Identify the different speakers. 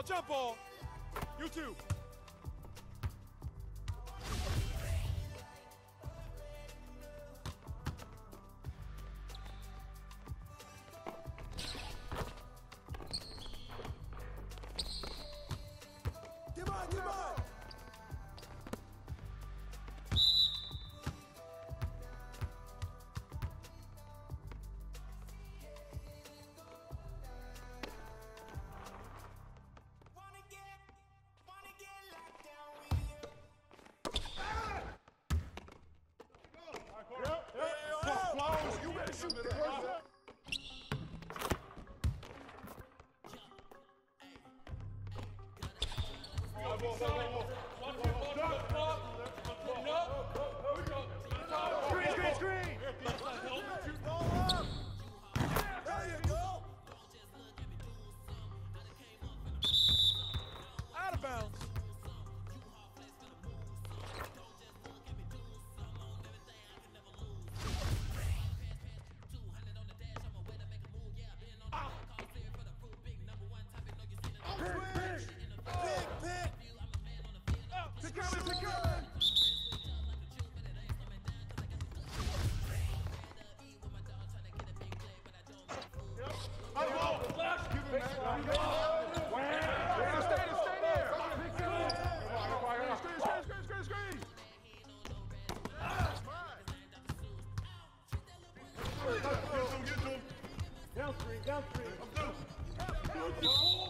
Speaker 1: ball, jump ball. You two.
Speaker 2: whoa, whoa,
Speaker 1: whoa.
Speaker 2: Help me!